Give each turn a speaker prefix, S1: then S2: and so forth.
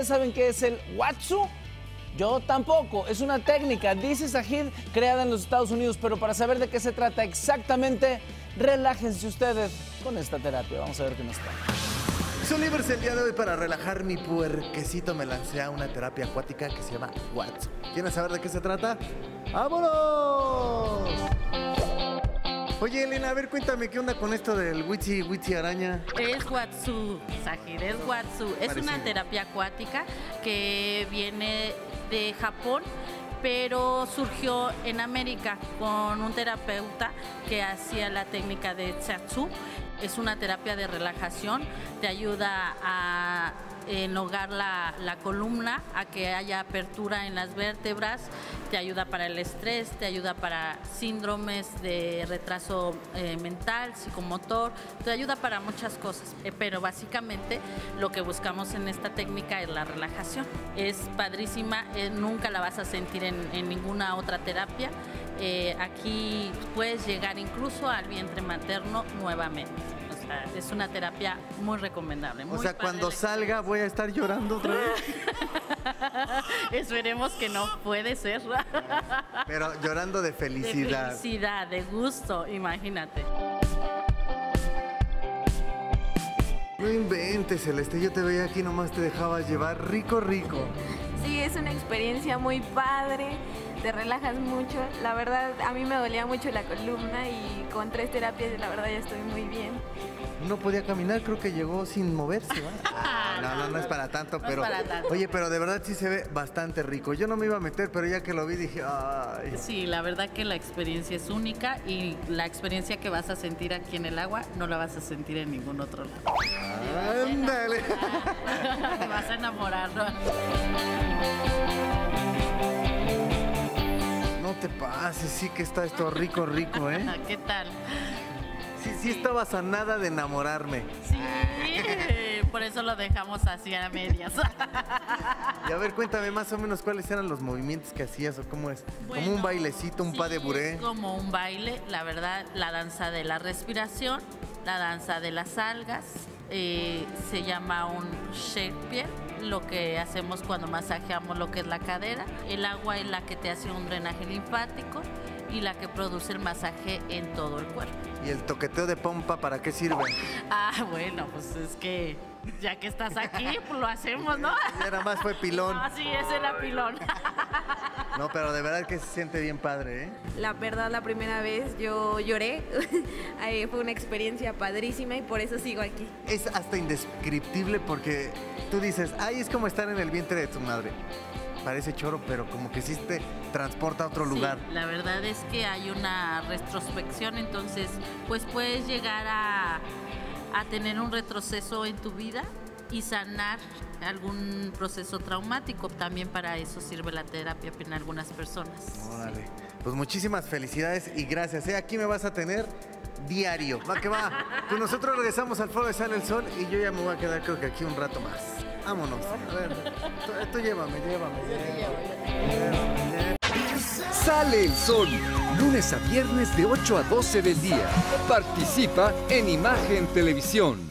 S1: ¿Ustedes saben qué es el Watsu? Yo tampoco. Es una técnica, dice Sahid, creada en los Estados Unidos, pero para saber de qué se trata exactamente, relájense ustedes con esta terapia. Vamos a ver qué nos.
S2: Son libres el día de hoy para relajar mi puerquecito. Me lancé a una terapia acuática que se llama Watsu. ¿Quieren saber de qué se trata? ¡Vámonos! Oye, Elena, a ver, cuéntame, ¿qué onda con esto del Witsi, Witsi araña?
S3: Es Watsu, Sahir, es Watsu. Es una terapia acuática que viene de Japón, pero surgió en América con un terapeuta que hacía la técnica de Tsatsu. Es una terapia de relajación, te ayuda a enhogar la, la columna, a que haya apertura en las vértebras, te ayuda para el estrés, te ayuda para síndromes de retraso eh, mental, psicomotor, te ayuda para muchas cosas. Eh, pero básicamente lo que buscamos en esta técnica es la relajación. Es padrísima, eh, nunca la vas a sentir en, ninguna otra terapia. Aquí puedes llegar incluso al vientre materno nuevamente. Sea, es una terapia muy recomendable.
S2: O sea, cuando salga voy a estar llorando otra vez.
S3: Esperemos que no puede ser.
S2: Pero llorando de
S3: De
S2: felicidad.
S3: felicidad, de gusto, imagínate.
S2: No inventes, Celeste. Yo te veía aquí, nomás te dejabas llevar rico, rico.
S4: Sí, es una experiencia muy padre, te relajas mucho. La verdad, a mí me dolía mucho la columna y con tres terapias, la verdad, ya estoy muy bien.
S2: No podía caminar, creo que llegó sin moverse, ¿va? Ah, No, no, no es para tanto,
S3: No es
S2: pero.
S3: para tanto.
S2: Oye, pero de verdad sí se ve bastante rico. Yo no me iba a meter, pero ya que lo vi dije, ay.
S3: Sí, la verdad que la experiencia es única y la experiencia que vas a sentir aquí en el agua no la vas a sentir en ningún otro lado.
S2: Ándale.
S3: Enamorar, ¿no?
S2: Te pases, sí que está esto rico, rico, ¿eh?
S3: ¿Qué tal?
S2: Sí, sí estabas a nada de enamorarme.
S3: Sí, eso lo dejamos así a medias.
S2: Y a ver, cuéntame más o menos cuáles eran los movimientos que hacías o cómo es. como un
S3: Bueno,
S2: bailecito, un
S3: sí,
S2: pas de buré.
S3: es como un baile, la verdad, la danza de la respiración, la danza de las algas, eh, se llama un Shakespeare, lo que hacemos cuando masajeamos lo que es la cadera. El agua es la que te hace un drenaje linfático y la que produce el masaje en todo el cuerpo.
S2: ¿Y el toqueteo de pompa para qué sirve?
S3: Ah, bueno, pues es que ya que estás aquí, pues lo hacemos, ¿no?
S2: Nada más fue pilón.
S3: Así es el pilón.
S2: No, pero de verdad que se siente bien padre, ¿eh?
S4: La verdad, la primera vez yo lloré. Ahí fue una experiencia padrísima y por eso sigo aquí.
S2: Es hasta indescriptible porque tú dices, ay, es como estar en el vientre de tu madre. Parece choro, pero como que sí te transporta a otro
S3: Sí,
S2: lugar.
S3: la verdad es que hay una retrospección, entonces pues puedes llegar a, a tener un retroceso en tu vida y sanar algún proceso traumático. También para eso sirve la terapia en algunas personas.
S2: Órale. Pues muchísimas felicidades y gracias. ¿eh? Aquí me vas a tener diario. Va que va. Pues nosotros regresamos al foro de Sale el Sol y yo ya me voy a quedar creo que aquí un rato más. Vámonos. A ver, tú, tú llévame, llévame. llévame.
S5: Sale el sol, lunes a viernes de 8 a 12 del día. Participa en Imagen Televisión.